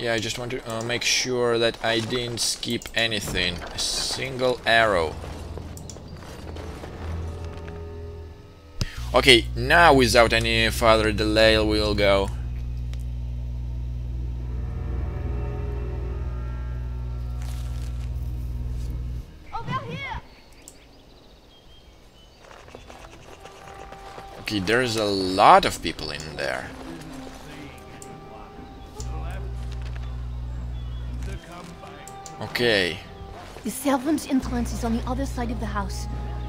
Yeah, I just want to uh, make sure that I didn't skip anything. A single arrow. Okay, now without any further delay we'll go. Okay, there's a lot of people in there. Okay. The servants' entrance is on the other side of the house.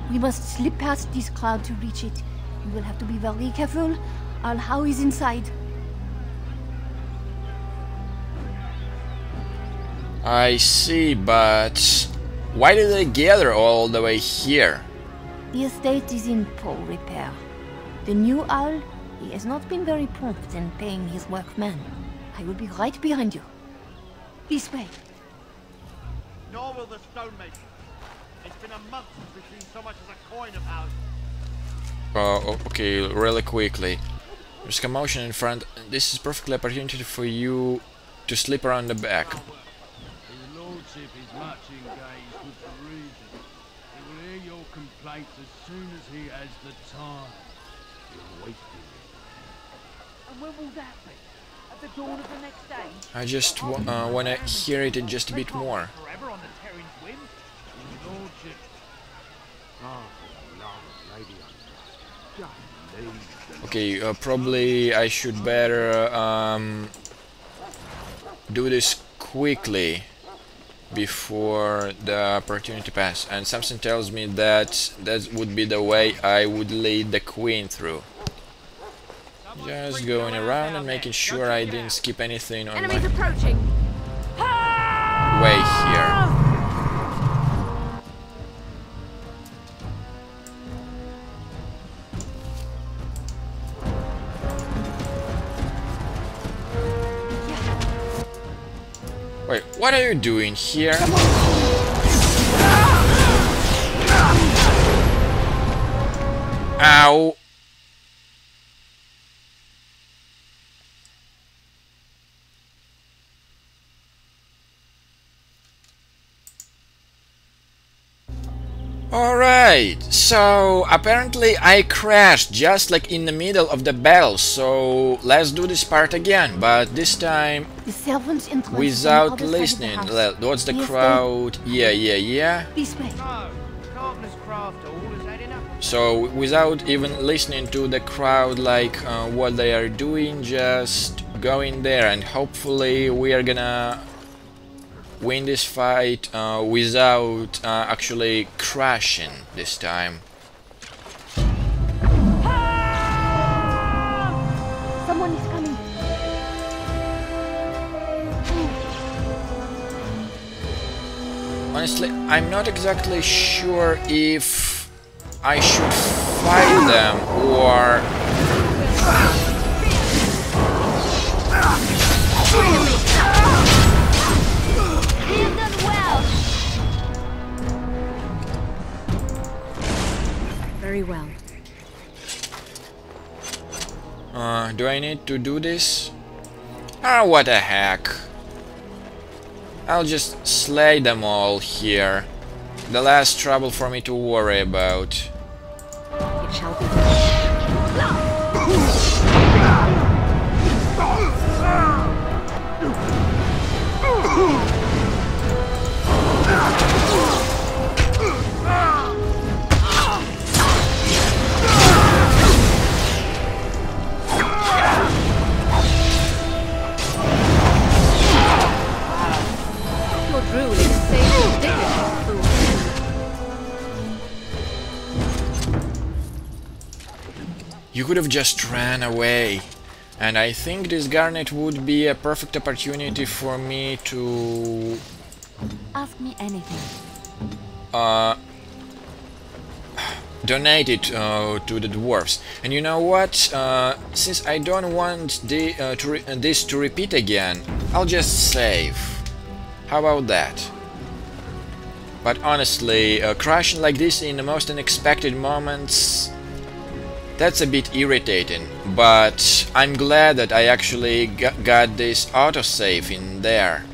We must slip past this crowd to reach it. You will have to be very careful. Al is inside. I see, but why did they gather all the way here? The estate is in poor repair. The new Arl, he has not been very prompt in paying his workmen. I will be right behind you. This way. Nor will the stonemason. It's been a month since we've seen so much as a coin of ours. Uh, okay, really quickly. There's commotion in front. This is perfectly opportunity for you to slip around the back. His lordship is much engaged with the region. He will hear your complaints as soon as he has the time. You're wasting it. And when will that be? At the dawn of the next day? I just uh, wanna hear it just a bit more. Forever on the Terran's whim? His lordship. Oh, no, lady Just leave the Okay, uh, probably I should better um, do this quickly before the opportunity pass. And something tells me that that would be the way I would lead the queen through. Just going around and making sure I didn't skip anything on Enemies my approaching! way here. Wait, what are you doing here? Ow! Alright, so apparently I crashed just like in the middle of the battle, so let's do this part again, but this time The servants' entrance is on the without other side of listening. the. Le- What's the Yes, crowd? Yeah, yeah, yeah. This way. No, carpenter's craft all is that enough? So without even listening to the crowd like uh, what they are doing, just go in there and hopefully we are gonna win this fight uh, without uh, actually crashing this time. Someone is coming. Honestly, I'm not exactly sure if I should fight them or Very well. Uh, do I need to do this? Ah, what the heck. I'll just slay them all here. The last trouble for me to worry about. It shall be done. You could have just ran away. And I think this garnet would be a perfect opportunity for me to Ask me anything. uh, donate it uh, to the dwarves. And you know what? Uh, since I don't want the, uh, to re- uh, this to repeat again, I'll just save. How about that? But honestly, uh, crashing like this in the most unexpected moments That's a bit irritating, but I'm glad that I actually got, this autosave in there.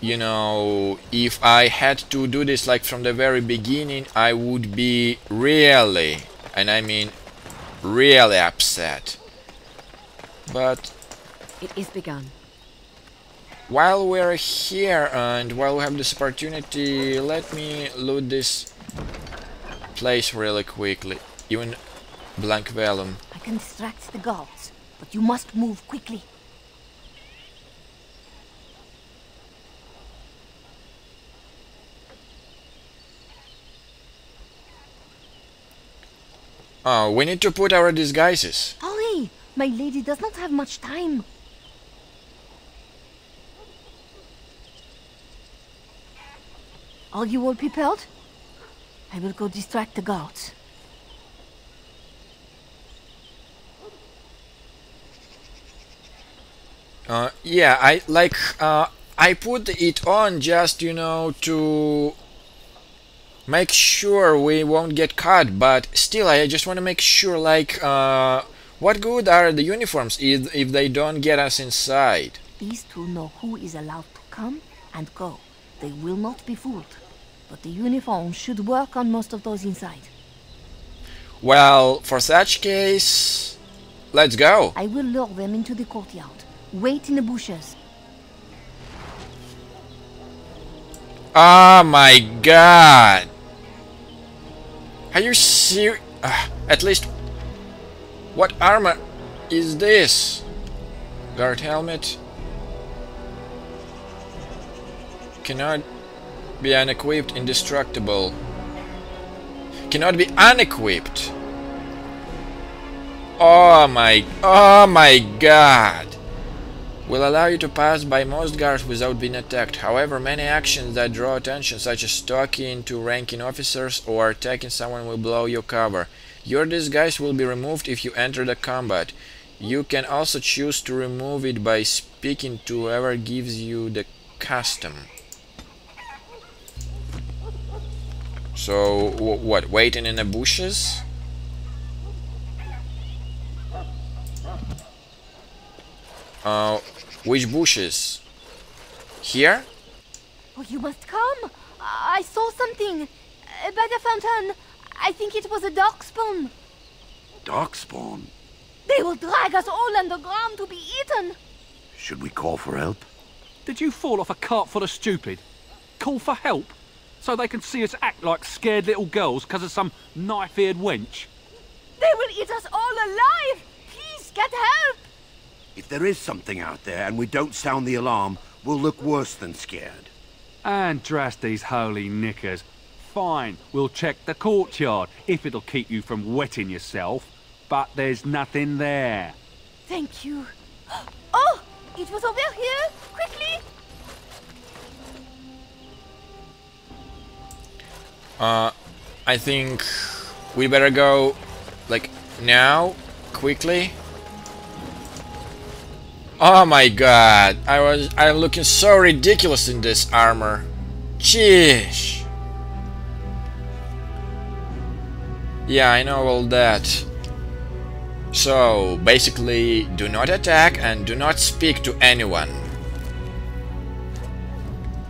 You know, if I had to do this like from the very beginning, I would be really, and I mean really upset. But It is begun. while we're here and while we have this opportunity, let me loot this place really quickly. Even blank vellum. I can distract the guards, but you must move quickly. Oh, we need to put our disguises. Hurry! My lady does not have much time. Are you all prepared? I will go distract the guards. Uh, yeah, I like uh, I put it on just you know to make sure we won't get caught, but still I just want to make sure like uh, what good are the uniforms if, if they don't get us inside? These two know who is allowed to come and go. They will not be fooled. But the uniform should work on most of those inside. Well, for such case, let's go. I will lure them into the courtyard. Wait in the bushes. Oh my god! Are you serious? Ah, at least, what armor is this? Guard helmet. Cannot be unequipped, indestructible. Cannot be unequipped. Oh my, oh my god! Will allow you to pass by most guards without being attacked. However, many actions that draw attention, such as talking to ranking officers or attacking someone, will blow your cover. Your disguise will be removed if you enter the combat. You can also choose to remove it by speaking to whoever gives you the custom. So, wh- what, waiting in the bushes? Uh, which bushes? Here? Oh, you must come. I saw something. Uh, by the fountain. I think it was a darkspawn. Darkspawn? They will drag us all underground to be eaten. Should we call for help? Did you fall off a cart full of stupid? Call for help? So they can see us act like scared little girls because of some knife-eared wench? They will eat us all alive. Please get help. If there is something out there and we don't sound the alarm, we'll look worse than scared. And drast these holy knickers. Fine, we'll check the courtyard, if it'll keep you from wetting yourself. But there's nothing there. Thank you. Oh, it was over here. Quickly. Uh, I think we better go, like, now, quickly. Oh my god, I was, I'm looking so ridiculous in this armor. Sheesh. Yeah, I know all that. So, basically, do not attack and do not speak to anyone.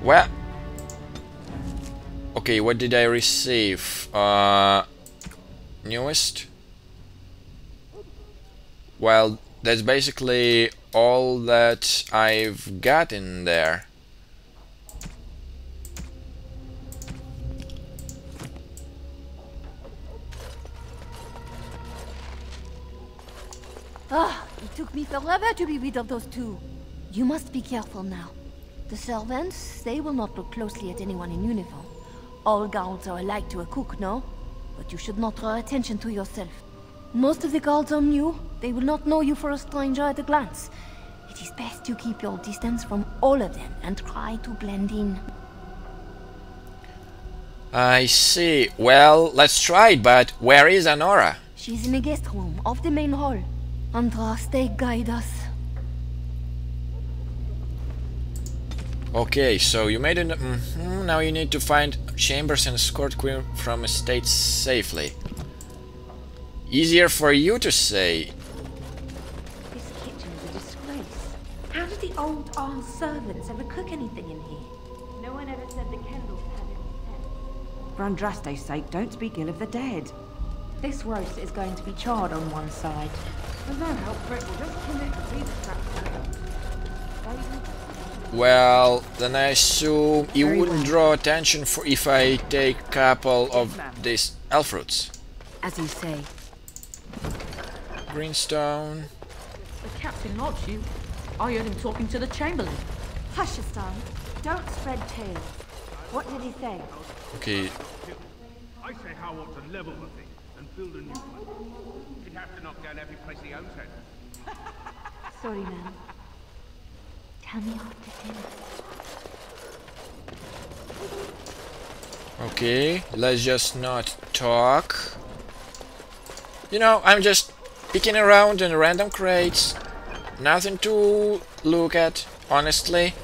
Well, Okay, what did I receive? Uh, newest? Well, that's basically all that I've got in there. Ah, it took me forever to be rid of those two. You must be careful now. The servants, they will not look closely at anyone in uniform. All guards are alike to a cook, no? But you should not draw attention to yourself. Most of the guards are new. They will not know you for a stranger at a glance. It is best you keep your distance from all of them and try to blend in. I see. Well, let's try it, but where is Anora? She's in the guest room of the main hall. Andraste, guide us. Okay, so you made it. Mm -hmm, now you need to find chambers and escort Queen from estate safely. Easier for you to say. This kitchen is a disgrace. How did the old Arl servants ever cook anything in here? No one ever said the Kendells had any sense. For Andraste's sake, don't speak ill of the dead. This roast is going to be charred on one side. There's no help for it, we'll just kill it and see the scraps. Well, then I assume you Very wouldn't well. draw attention for if I take a couple of these elf roots. As you say. Greenstone. The captain lodged you. I heard him talking to the chamberlain. Hush, Astan. Don't spread tales. What did he say? Okay, I say Howe ought to level the thing and build a new one. He'd have to knock down every place he owns it. Sorry, man. Tell me after dinner. okay, let's just not talk. You know, I'm just picking around in random crates. Nothing to look at, honestly.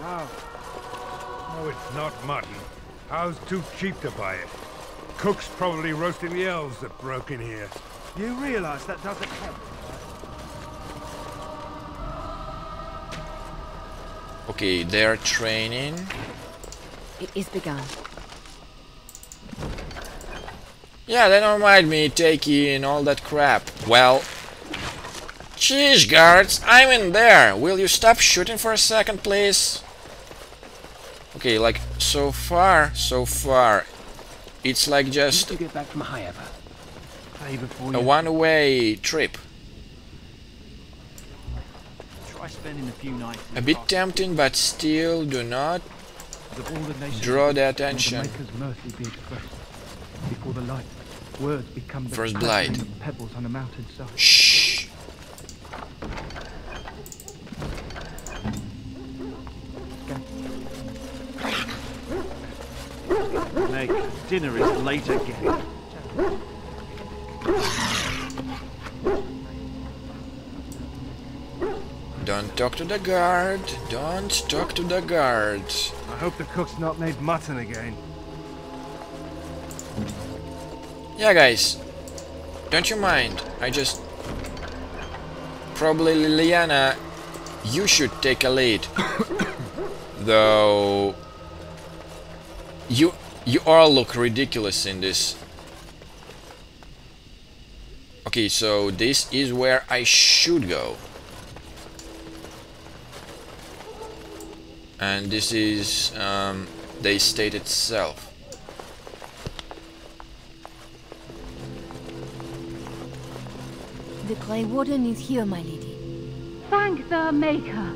No, it's not mutton. Howe's too cheap to buy it? Cook's probably roasting the elves that broke in here. You realize that doesn't help. Okay, they're training. It is begun. Yeah, they don't mind me taking all that crap. Well, Jeez, guards, I'm in there. Will you stop shooting for a second, please? Okay, like, so far, so far, it's like just to get back from Highever. Play before a one-way trip. try spending a few nights. A bit tempting, but still do not Of all the nations draw the attention. The Maker's mercy be expressed before the light. Words become the First pattering blight. pebbles on a mountain side. Shh. Meg, dinner is late again. Don't talk to the guard. Don't talk to the guard. I hope the cook's not made mutton again. Yeah, guys. Don't you mind? I just... Probably Leliana, you should take a lead. Though... You... You all look ridiculous in this. Okay, so this is where I should go. And this is um, the estate itself. Grey Warden is here, my lady. Thank the Maker.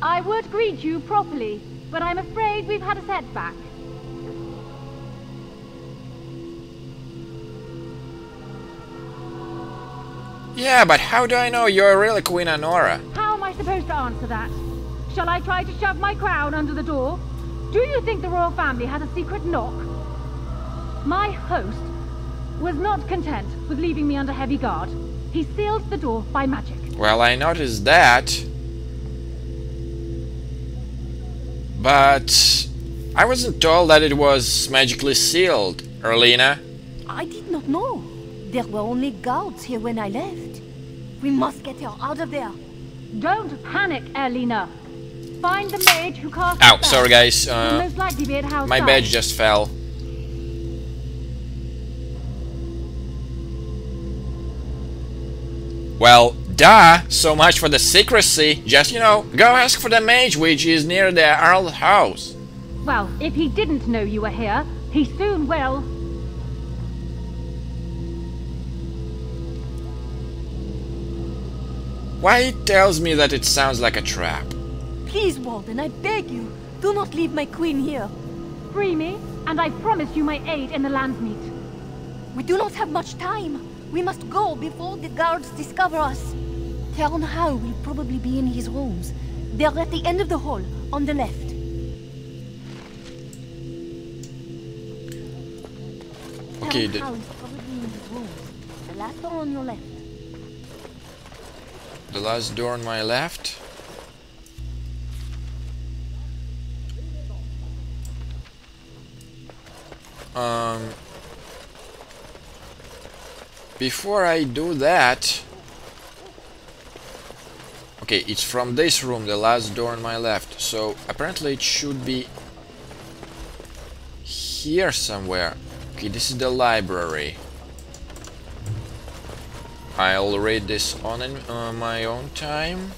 I would greet you properly, but I'm afraid we've had a setback. Yeah, but how do I know you're really Queen Anora? How am I supposed to answer that? Shall I try to shove my crown under the door? Do you think the royal family has a secret knock? My host was not content with leaving me under heavy guard. He sealed the door by magic. Well, I noticed that. But I wasn't told that it was magically sealed, Erlina. I did not know. There were only guards here when I left. We must get her out of there. Don't panic, Erlina. Find the mage who cast Ow, the sorry guys. Uh, most likely be at House my badge just fell. Well, duh! So much for the secrecy. Just, you know, go ask for the mage which is near the Earl house. Well, if he didn't know you were here, he soon will. Why he tells me that it sounds like a trap? Please, Warden, I beg you, do not leave my queen here. Free me, and I promise you my aid in the Landsmeet. We do not have much time. We must go before the guards discover us. Theron Howe will probably be in his rooms. They're at the end of the hall, on the left. Okay, Theron the- is probably in his rooms. The last door on your left. The last door on my left. Before I do that, okay, it's from this room, the last door on my left. So apparently it should be here somewhere. Okay, this is the library. I'll read this on in, uh, my own time.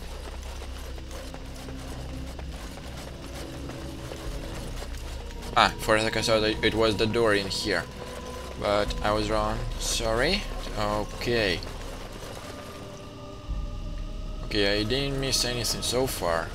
Ah, for a second I thought it was the door in here. But I was wrong. Sorry. Okay. Okay, I didn't miss anything so far.